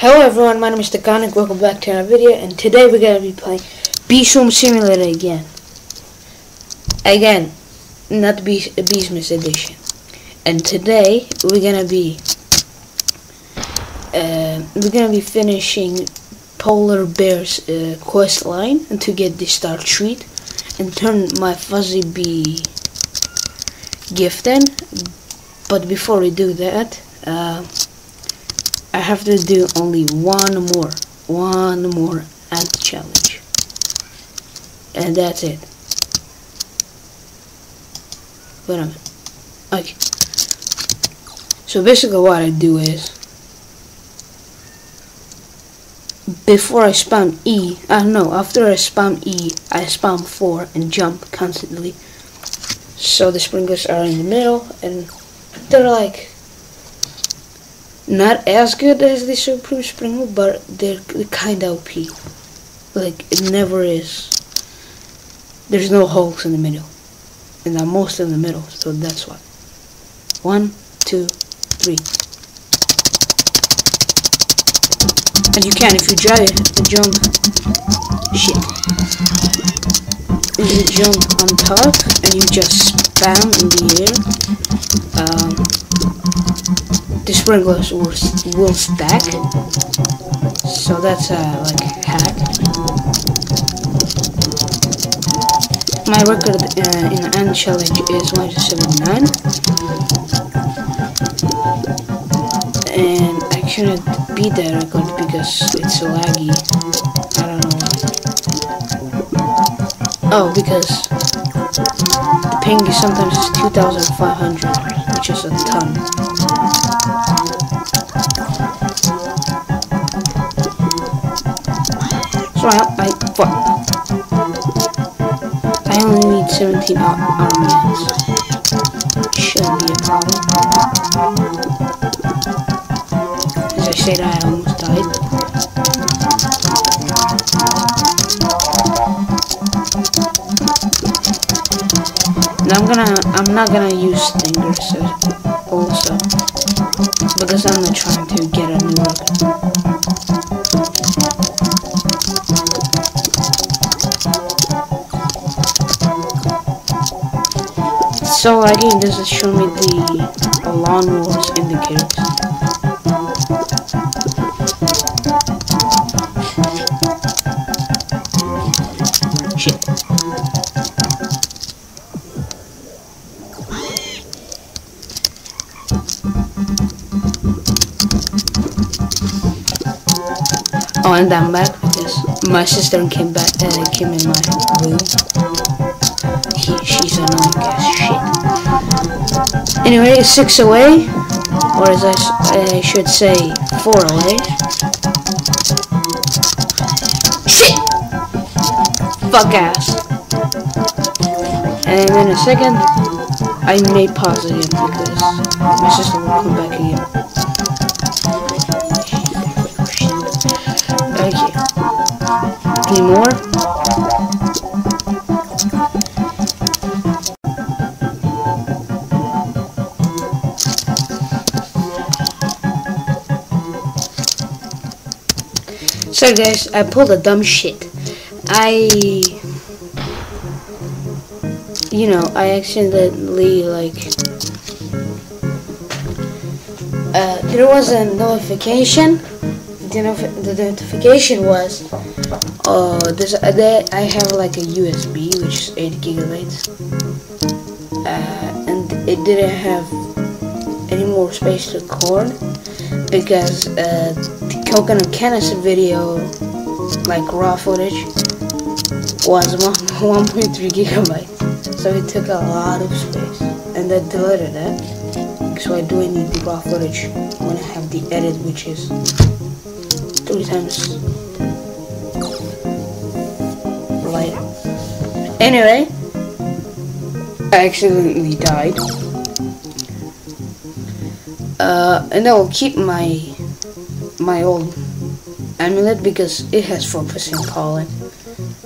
Hello everyone, my name is Dukonic, welcome back to our video, and today we're going to be playing Bee Swarm Simulator again. Again, not the Beast, Beesmas edition. And today, we're going to be, uh, we're going to be finishing Polar Bear's uh, quest line to get the Star Treat and turn my Fuzzy Bee gift in. But before we do that, uh, I have to do only one more, one more ant challenge. And that's it. Wait a minute. Okay. So basically what I do is, before I spam E, ah, I don't know, after I spam E, I spam 4 and jump constantly. So the sprinklers are in the middle and they're like not as good as the Supreme Sprinkler, but they're kind of OP. Like, it never is. There's no holes in the middle. And I'm most in the middle, so that's why. One, two, three. And you can, if you try to jump, shit. You jump on top, and you just spam in the air. Um, the sprinklers will, will stack. So that's a uh, like hack. My record uh, in the ant challenge is 179. And I couldn't beat that record because it's so laggy. I don't know why. Oh, because the ping is sometimes 2500, which is a ton. So I, I, what? I only need 17 armies. Shouldn't be a problem. As I said, I almost died. And I'm gonna, I'm not gonna use stingers also, because I'm not trying to get so again this is show me the lawn wars indicators. Shit. Oh, and I'm back because my sister came back and uh, came in my room. He, she's annoying. Anyway, it's six away. Or as I, I should say, four away. Shit! Fuck ass. And in a second, I may pause again because my sister will come back again. Okay. Any more? So guys, I pulled a dumb shit. I, you know, I accidentally like, uh, there was a notification. The, the notification was, uh, there's I have like a USB which is 8 gigabytes, uh, and it didn't have any more space to record because uh, Coconut Canis video, like raw footage, was 1.3 gigabytes. So it took a lot of space. And I deleted it. So I do need the raw footage when I have the edit, which is three times lighter. Anyway, I accidentally died. Uh, and I will keep my my old amulet because it has 4% pollen.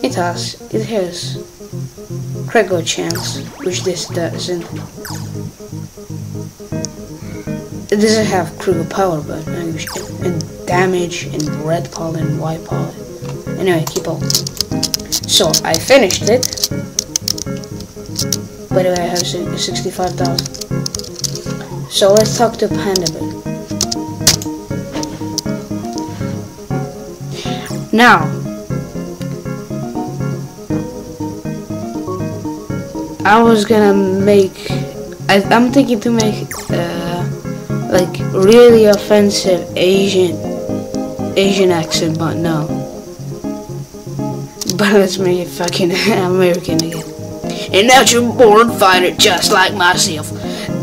It has it has critical chance, which this doesn't. It doesn't have critical power, but and damage in red pollen, white pollen. Anyway, keep on. So I finished it. By the way, I have 65,000. So let's talk to Panda Now, I was gonna make. I, am thinking to make uh, like really offensive Asian Asian accent, but no. But let's make it fucking American again. A natural-born fighter just like myself.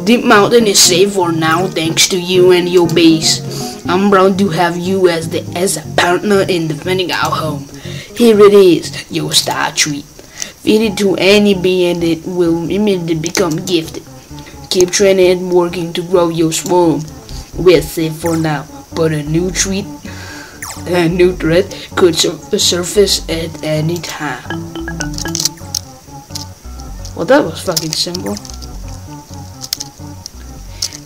Deep Mountain is safe for now thanks to you and your base. I'm proud to have you as the as a partner in defending our home. Here it is, your star treat. Feed it to any and it will immediately become gifted. Keep training and working to grow your swarm. We're safe for now, but a new treat, a new threat could surface at any time. Well, that was fucking simple.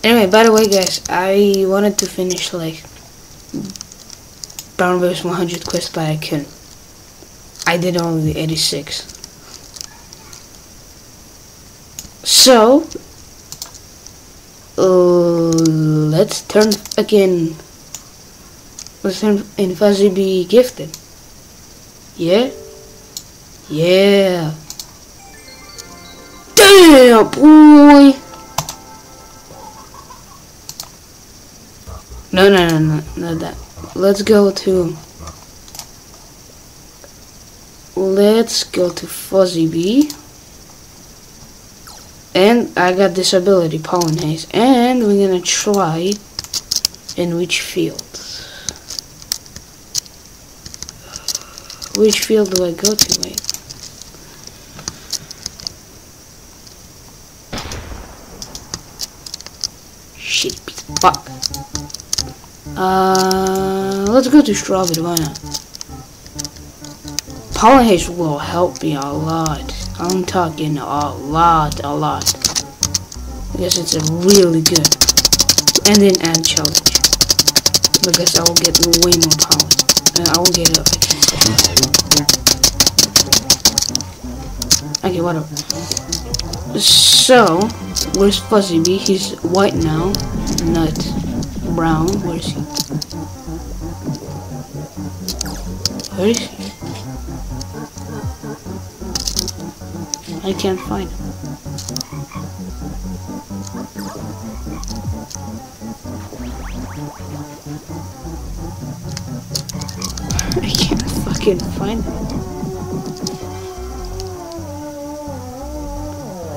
Anyway, by the way, guys, I wanted to finish like Brown vs 100 quest, but I couldn't. I did only 86. So, uh, let's turn again. Let's turn in Fuzzy be gifted. Yeah? Yeah. Damn, boy! No, no, no, no, no, that. Let's go to... Let's go to Fuzzy Bee. And I got disability, pollen haze. And we're gonna try in which field? Which field do I go to, wait? Shit, fuck. Uh, let's go to strawberry, why not? Pollen haze will help me a lot. I'm talking a lot, a lot. Because it's a really good. And then add challenge. Because I will get way more power. And I will get a... Okay, whatever. So, where's Fuzzy Bee? He's white now, not brown. Where is he? Where is he? I can't find him. I can't fucking find him.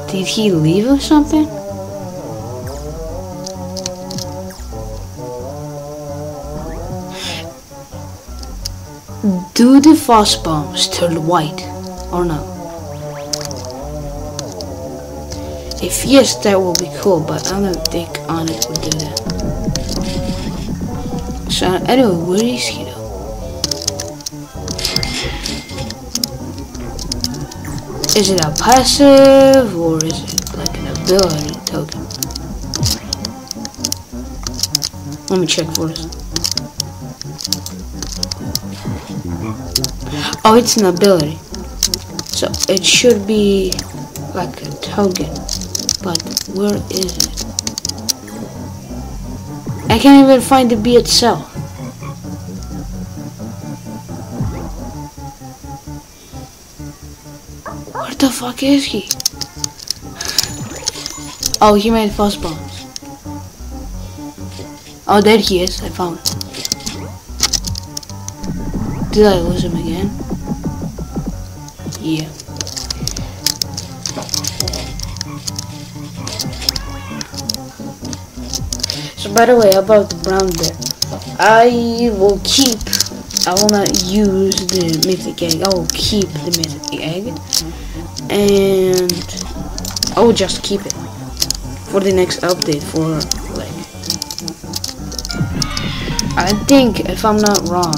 Did he leave or something? Do the frost bombs turn white or no? If yes, that will be cool, but I don't think Onett would do that. So, anyway, where is he though? Is it a passive, or is it like an ability token? Let me check first. Oh, it's an ability. So, it should be like a token. But where is it? I can't even find the bee itself. Where the fuck is he? Oh, he made false bombs. Oh, there he is. I found him. Did I lose him again? By the way, about the brown bear, I will keep, I will not use the mythic egg, I will keep the mythic egg, and I will just keep it for the next update for, like, I think, if I'm not wrong,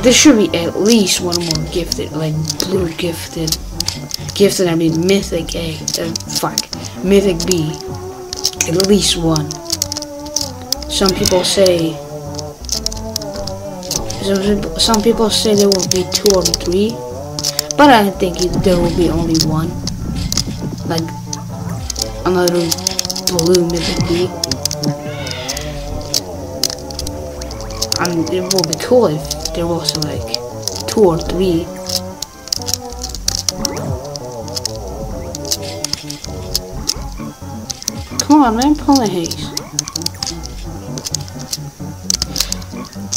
there should be at least one more gifted, like, blue gifted, gifted, I mean, mythic egg, uh, fuck, mythic bee, at least one some people say Some people, say there will be two or three, but I think there will be only one. Like another blue mythic bee. And it will be cool if there was like two or three. Come on, man, pull the haze.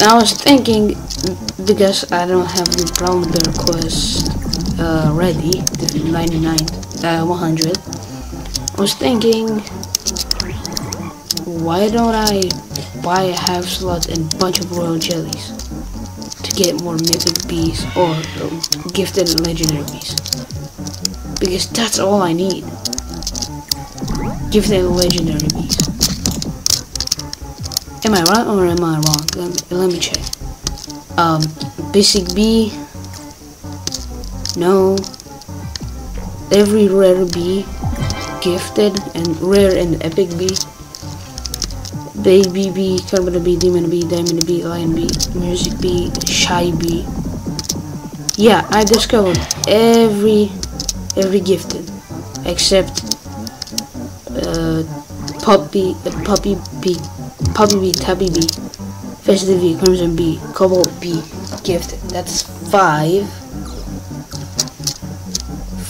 I was thinking, because I don't have the brown bear quest uh, ready, the 99, uh, 100, I was thinking, why don't I buy a half slot and bunch of royal jellies to get more mythic bees or gifted legendary bees? Because that's all I need. Gifted legendary bees. Am I right or am I wrong? Let me, let me check. Um, basic bee. No. Every rare bee gifted and rare and epic bee. Baby bee, carbon bee, demon bee, diamond bee, lion bee, music bee, shy bee. Yeah, I discovered every every gifted except uh, puppy uh, puppy bee, puppy bee, tabby bee, festive bee, crimson B, cobalt B, Gift. That's five.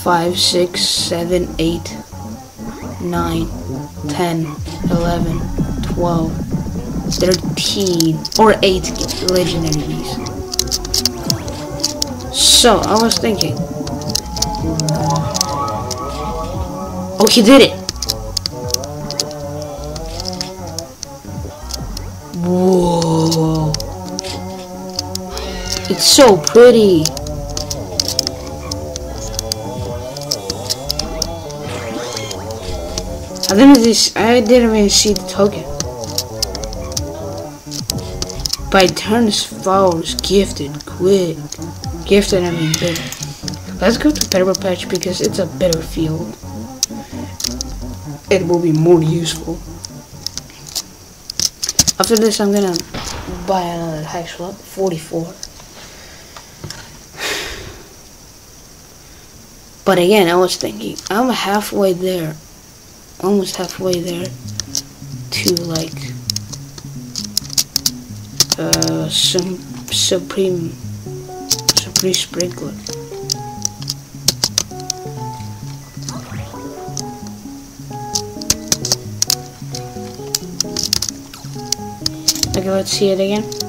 Five, six, seven, eight, 9, 10, 11, 12, 13, or 8 legendary bees. So, I was thinking. Oh, he did it! It's so pretty. I didn't just, I didn't even see the token. By turns flowers gifted quick. Gifted I mean big. Let's go to Pepper Patch because it's a better field. It will be more useful. After this I'm gonna buy another hive slot, 44. But again, I was thinking, I'm halfway there almost halfway there to like uh, some supreme supreme sprinkler. Okay, let's see it again.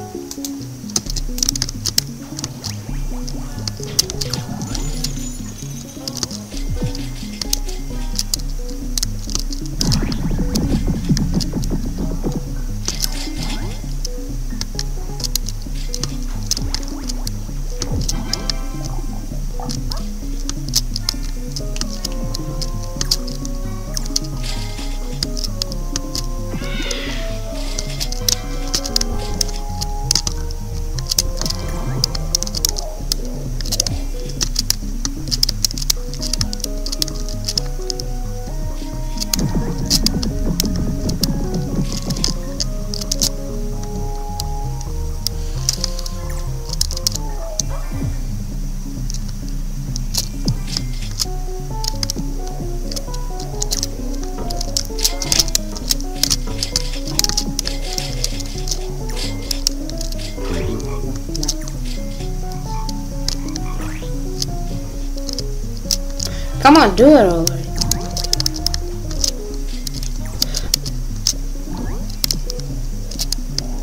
Come on, do it already.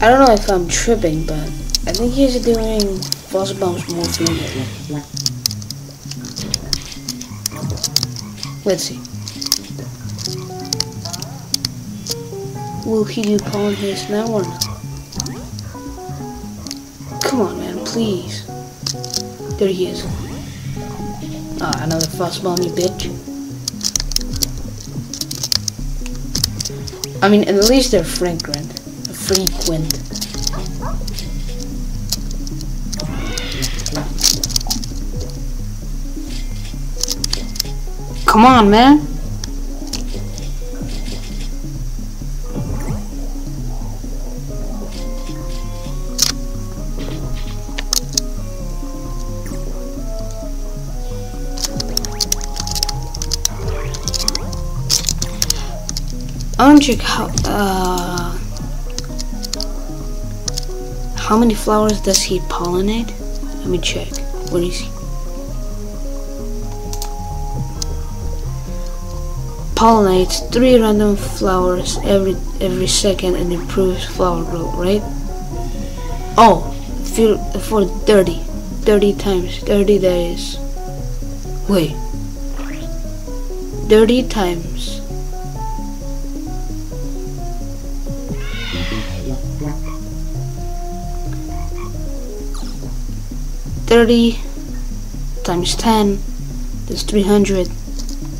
I don't know if I'm tripping, but I think he's doing false bombs more frequently. Let's see. Will he do pawn his now or not? Come on, man, please. There he is. Ah, another bomb, you bitch. I mean, at least they're frequent. Frequent. Come on, man. I want to check how uh how many flowers does he pollinate? Let me check. What is he? Pollinates three random flowers every every second and improves flower growth, right? Oh, for 30. 30 times. 30 days. Wait. 30 times. Thirty times ten, that's three hundred,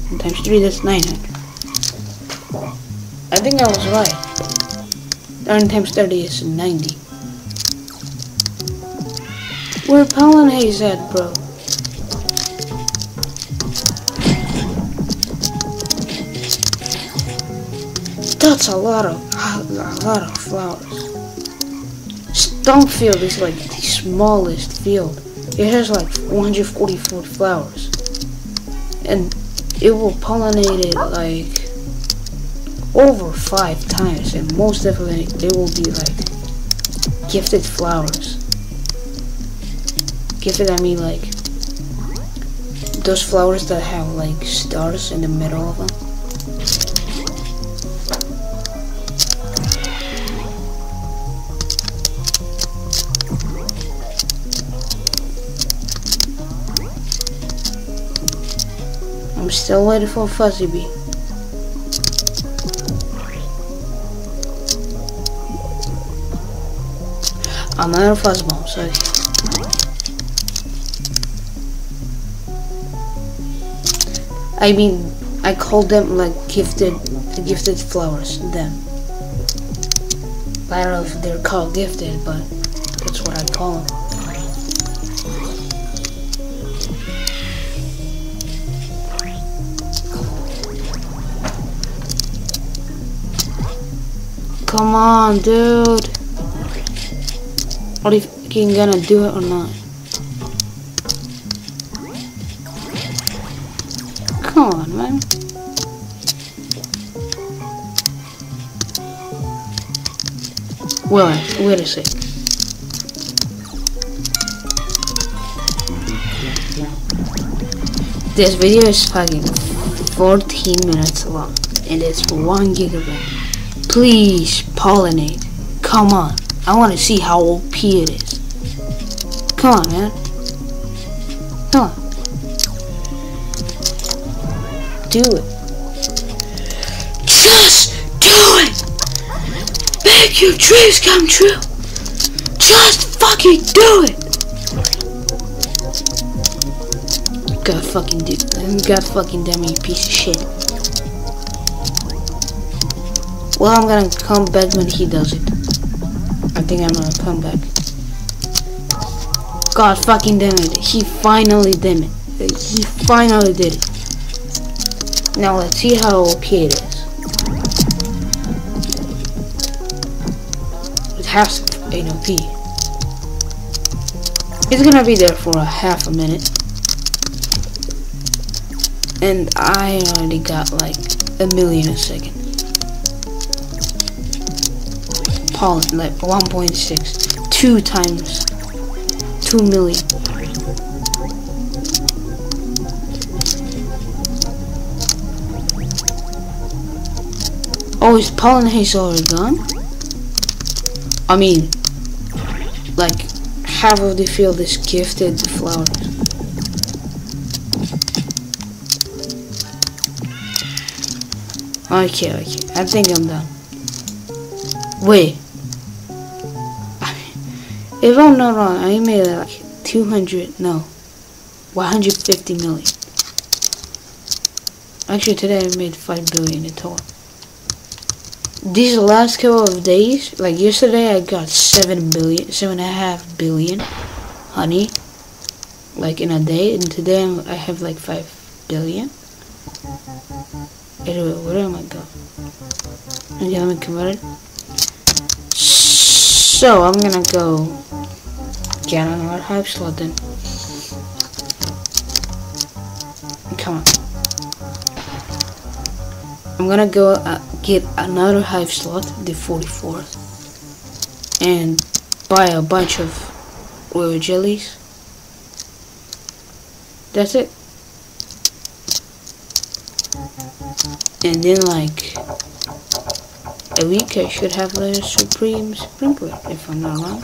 and times three, that's nine hundred. I think I was right. Nine times thirty is ninety. Where Pollen Haze at, bro? That's a lot of a lot of flowers. Stonefield is like the smallest field. It has like 144 flowers. And it will pollinate it like over five times and most definitely they will be like gifted flowers. Gifted, I mean like those flowers that have like stars in the middle of them. Still waiting for Fuzzy Bee. I'm not a fuzzball, so I mean, I call them like gifted, gifted flowers. Them. I don't know if they're called gifted, but that's what I call them. Come on, dude. Are you gonna do it or not? Come on, man. Wait, wait a sec. This video is fucking 14 minutes long and it's 1 gigabyte. Please pollinate. Come on. I want to see how OP it is. Come on, man. Come on. do it. Just do it! Make your dreams come true! Just fucking do it! God fucking do God fucking you piece of shit. Well, I'm gonna come back when he does it. I think I'm gonna come back. God fucking damn it. He finally did it. He finally did it. Now let's see how OP it is. It has an OP. It's gonna be there for a half a minute. And I already got like a million a second. Pollen, like 1.6. Two times. Two million. Oh, is Pollen Haze already gone? I mean, like, half of the field is gifted flowers. Okay, okay. I think I'm done. Wait. If I'm not wrong, I made uh, like 200, no, 150 million. Actually, today I made 5 billion in total these last couple of days, like yesterday, I got seven billion, seven and a half billion honey, like in a day, and today I have like five billion. Anyway, where am I going? Okay, let me convert it. So I'm gonna go get another hive slot then. Come on. I'm gonna go uh, get another hive slot, the 44th, and buy a bunch of royal jellies. That's it. And then like a week I should have the Supreme Supreme Sprinkler, if I'm not wrong.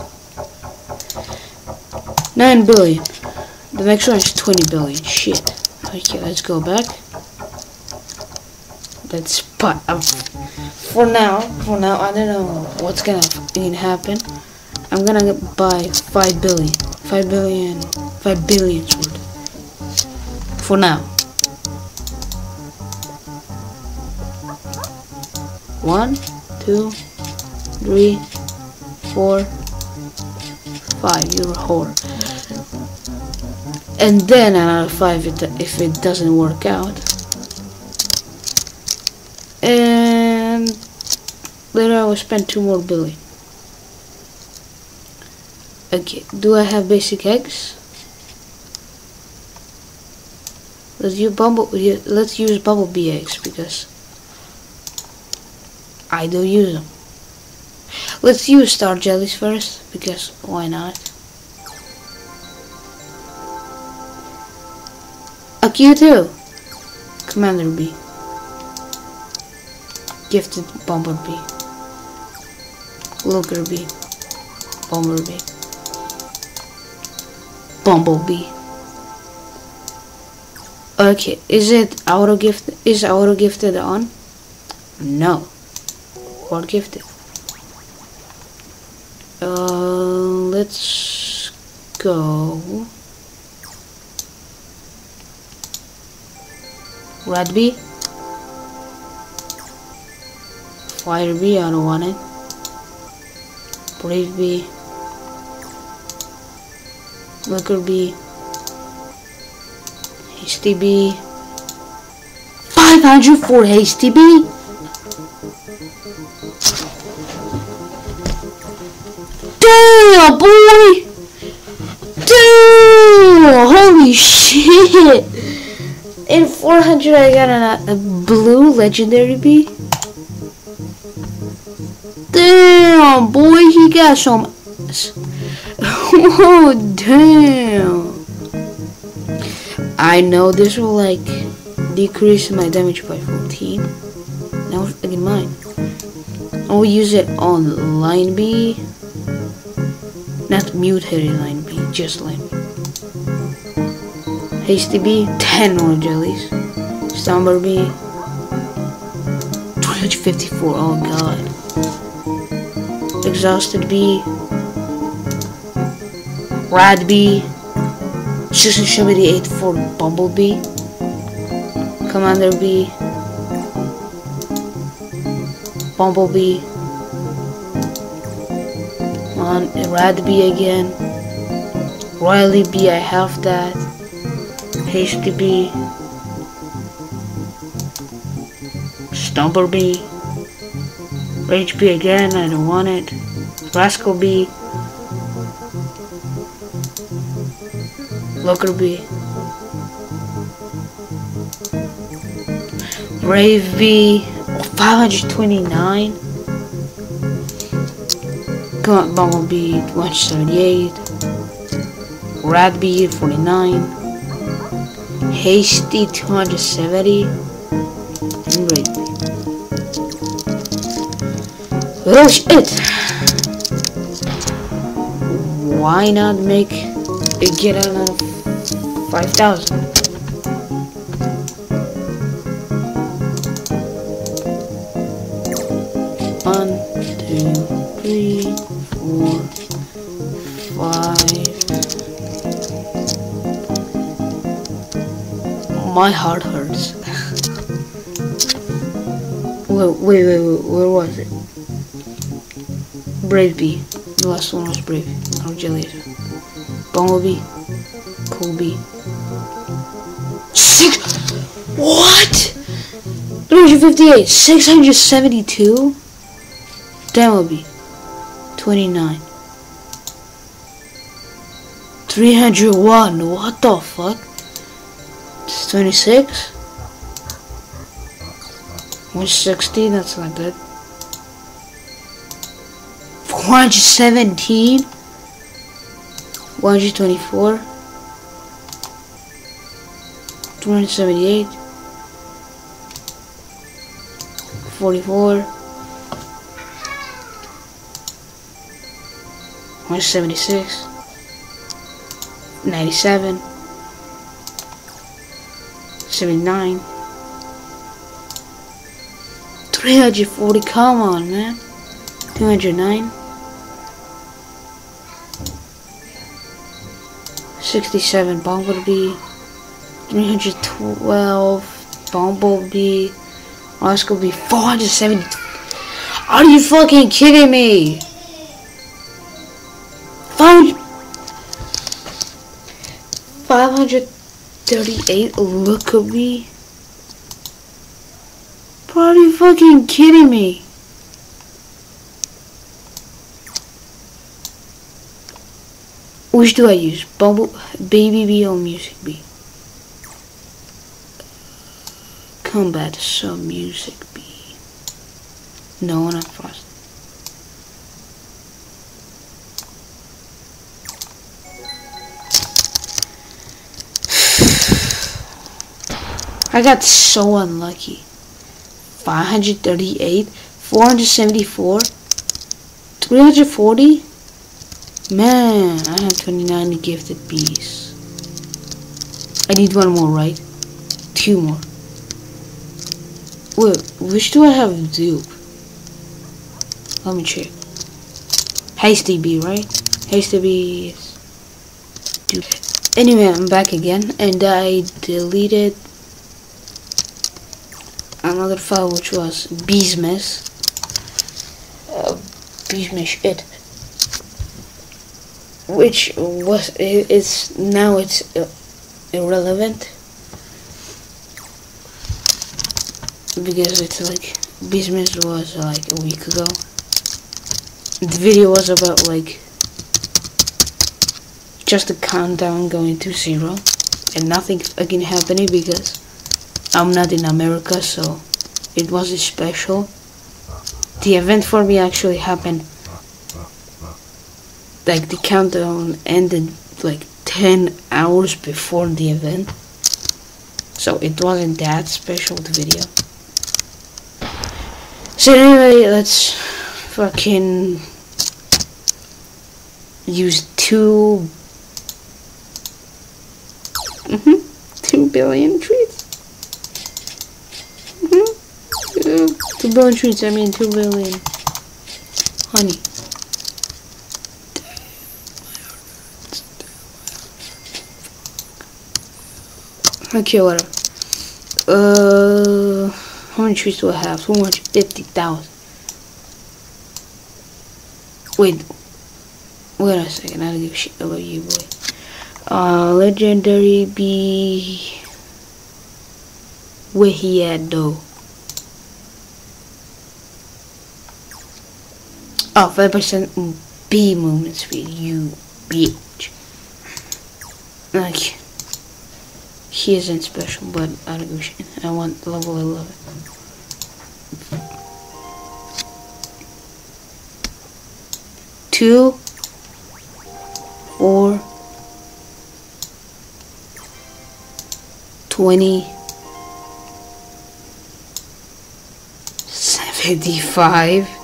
9 billion. The next one is 20 billion. Shit. Okay, let's go back. That's but um, for now, for now, I don't know what's gonna happen. I'm gonna buy 5 billion. 5 billion. 5 billion. For now. One, two, three, four, five. You're a whore. And then another five if it doesn't work out. And then I will spend two more billion. Okay, do I have basic eggs? Let's use bumble. Let's use bumblebee eggs because I do use them. Let's use star jellies first because why not? A Q2! Commander B. Gifted Bumblebee. Looker B. Bumblebee. Bumblebee. Okay, is it auto gift? Is auto gifted on? No. What gifted? Uh, let's go. Red bee. Fire bee, I don't want it. Brave bee. Looker bee. Hasty bee. 500 for Hasty bee? Damn, boy! Damn! Holy shit! In 400 I got a, blue legendary bee. Damn, boy, he got some. Oh, damn. I know this will like decrease my damage by 14. Now again mine. I'll use it on Lion B. Not mutated Lion B, just Lion B. Hasty bee, 10 more jellies. Stomber bee, 254, oh god. Exhausted bee, Rad B, bee, 678 for Bumblebee, Commander bee, Bumblebee, on Rad bee again, Riley B, I have that. Hasty bee, Stumper B. Rage bee again, I don't want it, Rascal B. Looker B. Brave bee, 529, Bumblebee, 178, Rat bee, 49, Hasty 270 and Red Oh shit! Why not make it get out of 5,000? One, two, three, four, five, my heart hurts. wait, wait, wait, wait, where was it? Brave Bee. The last one was Brave. Or Jelly. Bumblebee. Cool Bee. Six. What? 358. 672? Demo Bee. 29. 301. What the fuck? It's 26 160, that's not good. 417? 124? 278? 44? 176? 97? 79? 340, come on, man. 209. 67 Bumblebee. 312 Bumblebee. Gonna be 470. Are you fucking kidding me? 538 look at me. Are you fucking kidding me? Which do I use? Bumble, Baby B or Music B? Combat Sub Music B. No, one I'm fast. I got so unlucky. 538, 474, 340. Man, I have 29 gifted bees. I need one more, right? Two more. Wait, which do I have dupe? Let me check. Hasty bee, right? Hasty bee is dupe. Anyway, I'm back again, and I deleted another file which was Beesmas. Uh, it. Which was it's now it's uh, irrelevant because it's like Beesmas was uh, like a week ago. The video was about like just a countdown going to zero and nothing again happening because I'm not in America, so it wasn't special. The event for me actually happened. Like the countdown ended like 10 hours before the event. So it wasn't that special, the video. So anyway, let's fucking use two, mm -hmm, two billion trees. Uh, two billion treats, I mean two billion. Honey. Okay, whatever. Uh, how many trees do I have? 250,000. Wait. Wait a second, I don't give a shit about you, boy. Uh, legendary bee. Where he at, though? Oh, 5% mm, B movement speed, you bitch. Like, he isn't special, but I don't give a shit. I want level 11. Two, four, twenty, seventy-five.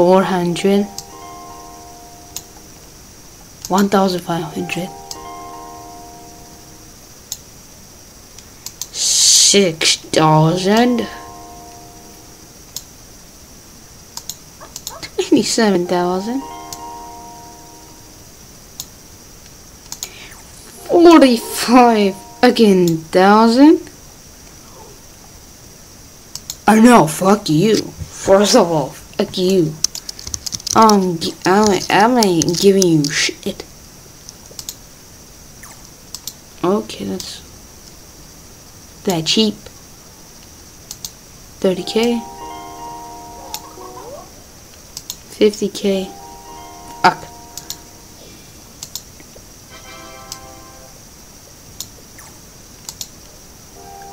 400 1500 6000 27000 45 again thousand. I know fuck you. First of all fuck you um, I, am I ain't giving you shit. Okay, that's that cheap. 30k. 50k. Fuck.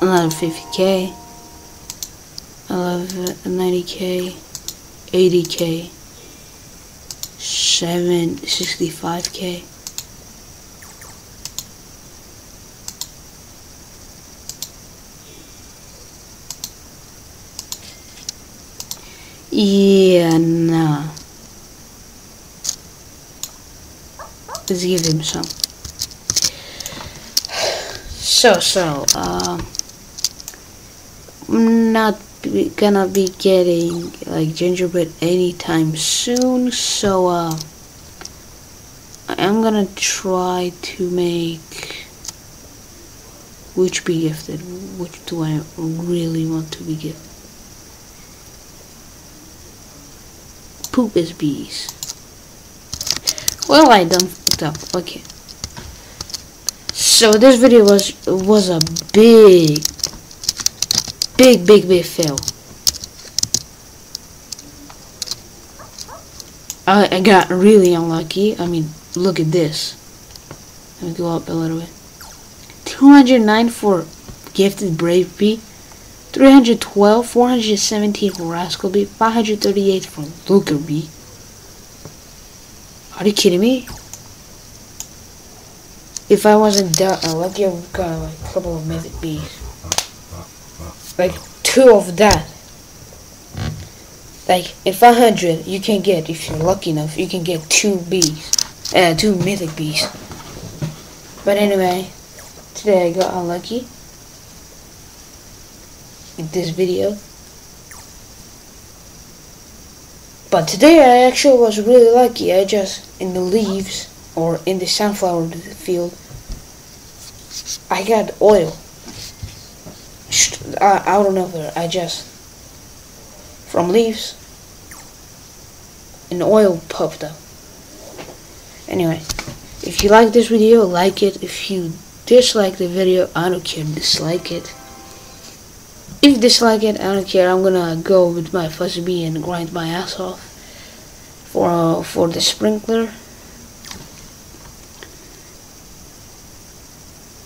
another 50k, 11, 90k, 80k, 765k. Yeah, nah. Let's give him some. So, so, um, I'm not be, gonna be getting like gingerbread anytime soon, so, uh, I'm gonna try to make which be gifted, which do I really want to be gifted. Poop is bees. Well, I done fucked up. Okay. So this video was was a big, big, big, big fail. I, I got really unlucky. I mean, look at this. Let me go up a little bit. 209 for Gifted Brave Bee. 312, 417 for Rascal Bee, 538 for Looker Bee. Are you kidding me? If I wasn't that unlucky, I would got like a couple of mythic bees. Like two of that. Like in 500, you can get, if you're lucky enough, you can get two bees. Uh, two mythic bees. But anyway, today I got unlucky in this video. But today I actually was really lucky. I just, in the leaves, or in the sunflower field, I got oil. I, I don't know where, I just, from leaves, an oil popped up. Anyway, if you like this video, like it. If you dislike the video, I don't care, dislike it. If you dislike it, I don't care. I'm gonna go with my fuzzy bee and grind my ass off for uh, for the sprinkler.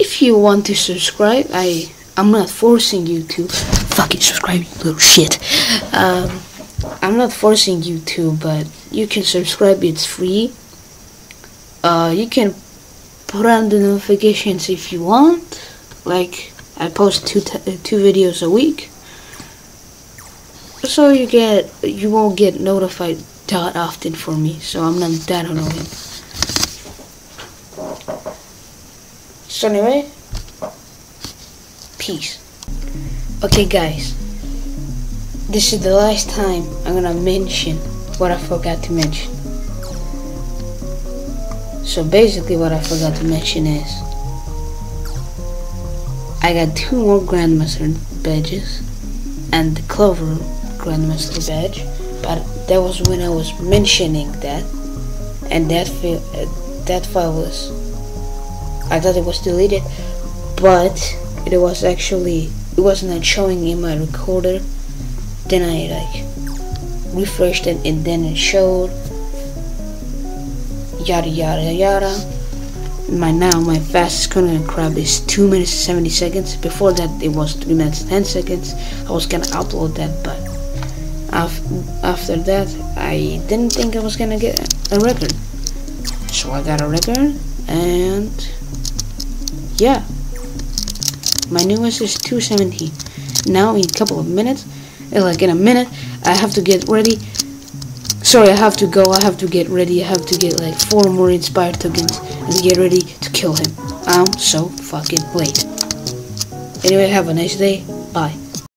if you want to subscribe, I I'm not forcing you to fucking subscribe, you little shit. Um, I'm not forcing you to, but you can subscribe. It's free. Uh, you can put on the notifications if you want. Like I post two two videos a week, so you get you won't get notified that often for me. So I'm not that annoying. So anyway, peace. Okay guys, this is the last time I'm gonna mention what I forgot to mention. So basically what I forgot to mention is I got two more Grandmaster badges and the Clover Grandmaster badge, but that was when I was mentioning that and that uh, that file was I thought it was deleted, but it was actually it was not showing in my recorder. Then I like refreshed it and then it showed yada yada yada. My now my fastest crab is two minutes seventy seconds. Before that it was three minutes ten seconds. I was gonna upload that, but after that I didn't think I was gonna get a record. So I got a record and yeah my newest is 217 now in a couple of minutes uh, like in a minute I have to get ready. Sorry I have to go I have to get ready I have to get like four more inspired tokens and get ready to kill him. I'm so fucking late. Anyway have a nice day. Bye